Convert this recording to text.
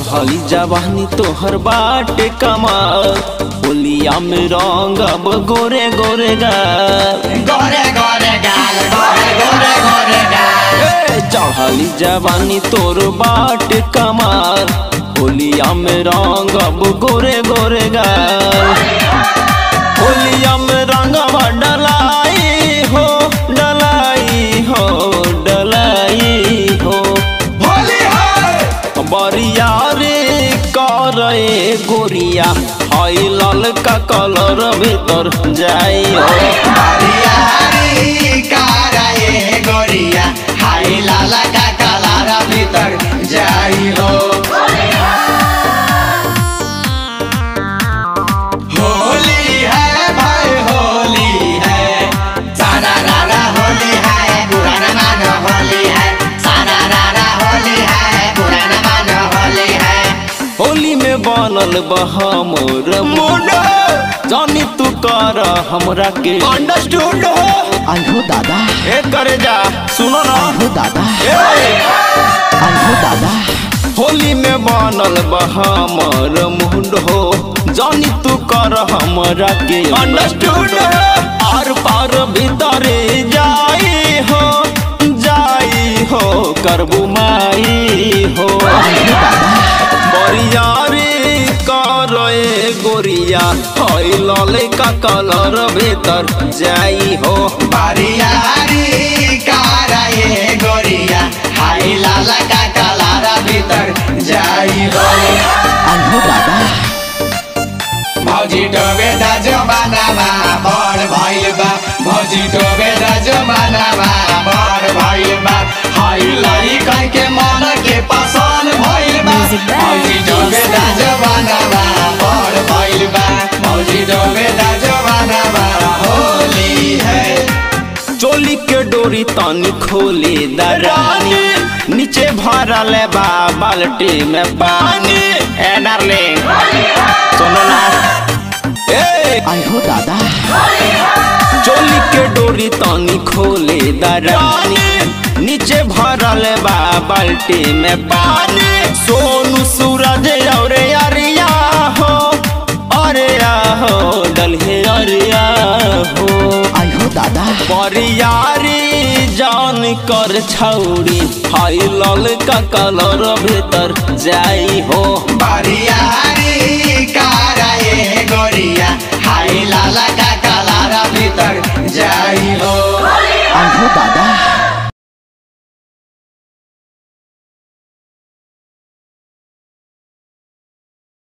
चढ़ली जवानी तोहर बाटे कमाल। बोलिया में रंग अब गोरे गोरे गाल। गोरे गोरे गाल गोरे गोरे गोरे गाल। चढ़ली जवानी तोर बाटे कमाल। बोलिया में रंग अब गोरे गोरे गाल। गोरिया हई लाल का कलर भीतर में बनल बहमोर मुंड। जानी तू कर हमरा के। अंडरस्टूड आइहो दादा। ए करे जा। सुनो ना। आइहो दादा। ए! आइहो दादा। होली में बनल बहमर मुंड। हो जानी तू कर हमरा के। अंडरस्टूड आर पार भीतरे जाई हो जाई हो करबू माई हो। हई लले का कलर भीतर जाई हो। बारियारी काराए गोरिया हाय लाला का कलारा भीतर जाई हो। आइहो दादा। भौजी डोबे दा जमानामा बड़ भइल बा। भौजी डोबे दा जमानामा बड़ भइल बा। हाय लाई कह के मन के पसंद भइल बा भौजी डोरी तनी खोली दरानी। नीचे भरल बा बाल्टी में पानी। ए डार्लिंग। सुनो ना। ए। आइहो दादा। चोली के डोरी तनी खोले दरानी। नीचे भरल बा बाल्टी में पानी। सोनू सूरज और अरिया हो। अरे हो डलहे अरिया हो। दादा परियारी जान कर छौरी हाई लल का कलर भीतर जाई हो बारियारी